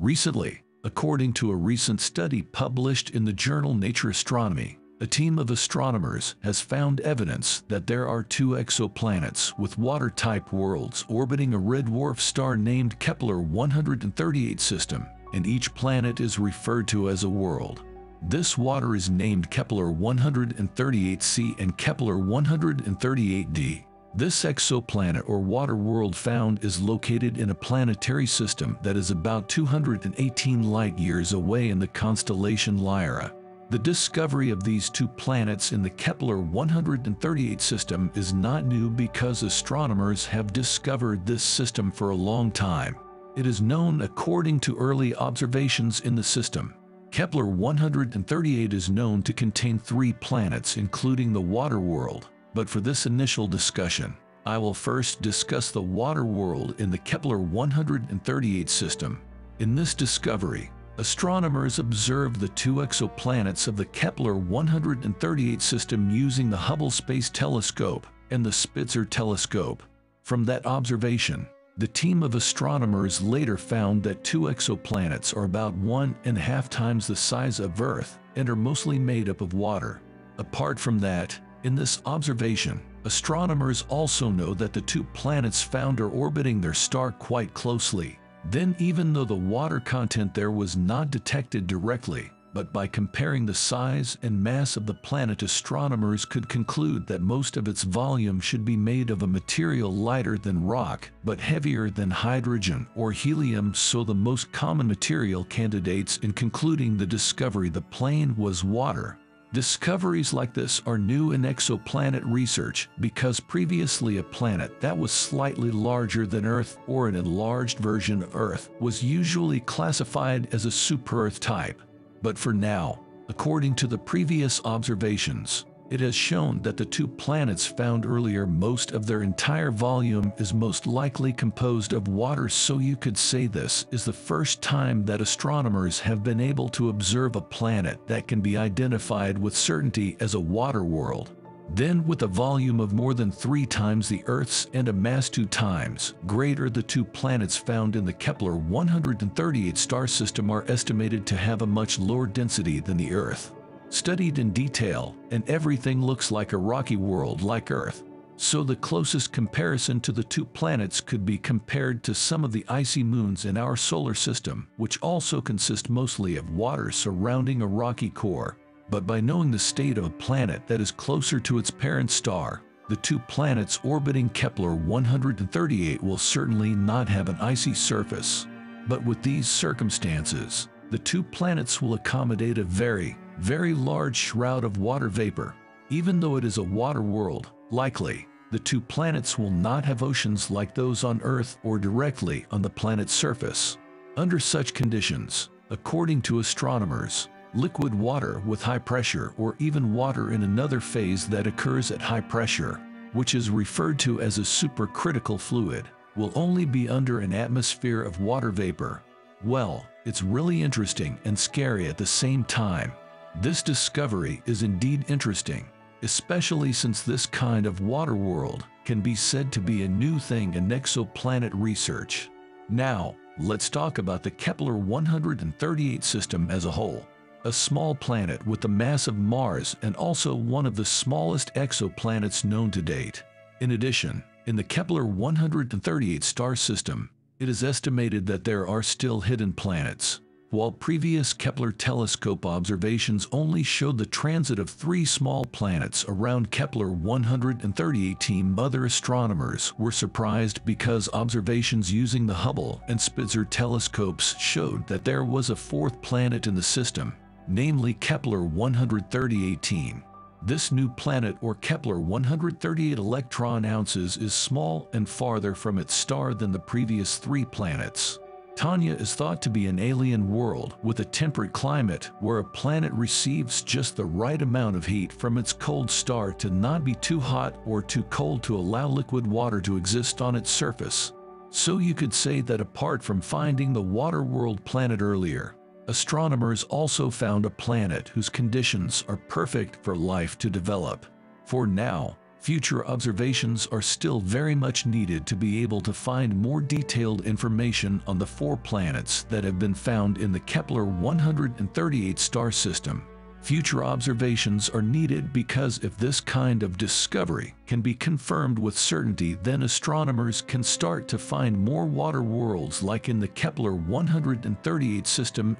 Recently, according to a recent study published in the journal Nature Astronomy, a team of astronomers has found evidence that there are two exoplanets with water-type worlds orbiting a red dwarf star named Kepler-138 system, and each planet is referred to as a world. This water is named Kepler-138c and Kepler-138d. This exoplanet or water world found is located in a planetary system that is about 218 light-years away in the constellation Lyra. The discovery of these two planets in the Kepler-138 system is not new because astronomers have discovered this system for a long time. It is known according to early observations in the system. Kepler-138 is known to contain three planets including the water world, but for this initial discussion, I will first discuss the water world in the Kepler-138 system. In this discovery, astronomers observed the two exoplanets of the Kepler-138 system using the Hubble Space Telescope and the Spitzer Telescope. From that observation, the team of astronomers later found that two exoplanets are about one and a half times the size of Earth and are mostly made up of water. Apart from that, in this observation, astronomers also know that the two planets found are orbiting their star quite closely, then even though the water content there was not detected directly, but by comparing the size and mass of the planet astronomers could conclude that most of its volume should be made of a material lighter than rock, but heavier than hydrogen or helium so the most common material candidates in concluding the discovery the plane was water. Discoveries like this are new in exoplanet research because previously a planet that was slightly larger than Earth or an enlarged version of Earth was usually classified as a super-Earth type. But for now, according to the previous observations, it has shown that the two planets found earlier most of their entire volume is most likely composed of water so you could say this is the first time that astronomers have been able to observe a planet that can be identified with certainty as a water world. Then with a volume of more than three times the Earth's and a mass two times greater the two planets found in the Kepler-138 star system are estimated to have a much lower density than the Earth studied in detail, and everything looks like a rocky world like Earth. So the closest comparison to the two planets could be compared to some of the icy moons in our solar system, which also consist mostly of water surrounding a rocky core. But by knowing the state of a planet that is closer to its parent star, the two planets orbiting Kepler-138 will certainly not have an icy surface. But with these circumstances, the two planets will accommodate a very, very large shroud of water vapor. Even though it is a water world, likely, the two planets will not have oceans like those on Earth or directly on the planet's surface. Under such conditions, according to astronomers, liquid water with high pressure or even water in another phase that occurs at high pressure, which is referred to as a supercritical fluid, will only be under an atmosphere of water vapor. Well, it's really interesting and scary at the same time. This discovery is indeed interesting, especially since this kind of water world can be said to be a new thing in exoplanet research. Now, let's talk about the Kepler-138 system as a whole. A small planet with the mass of Mars and also one of the smallest exoplanets known to date. In addition, in the Kepler-138 star system, it is estimated that there are still hidden planets, while previous Kepler telescope observations only showed the transit of three small planets around Kepler-138 team other astronomers were surprised because observations using the Hubble and Spitzer telescopes showed that there was a fourth planet in the system, namely Kepler-138 This new planet or Kepler-138 electron ounces is small and farther from its star than the previous three planets. Tanya is thought to be an alien world with a temperate climate where a planet receives just the right amount of heat from its cold star to not be too hot or too cold to allow liquid water to exist on its surface. So you could say that apart from finding the water world planet earlier, astronomers also found a planet whose conditions are perfect for life to develop. For now, Future observations are still very much needed to be able to find more detailed information on the four planets that have been found in the Kepler 138 star system. Future observations are needed because if this kind of discovery can be confirmed with certainty, then astronomers can start to find more water worlds like in the Kepler 138 system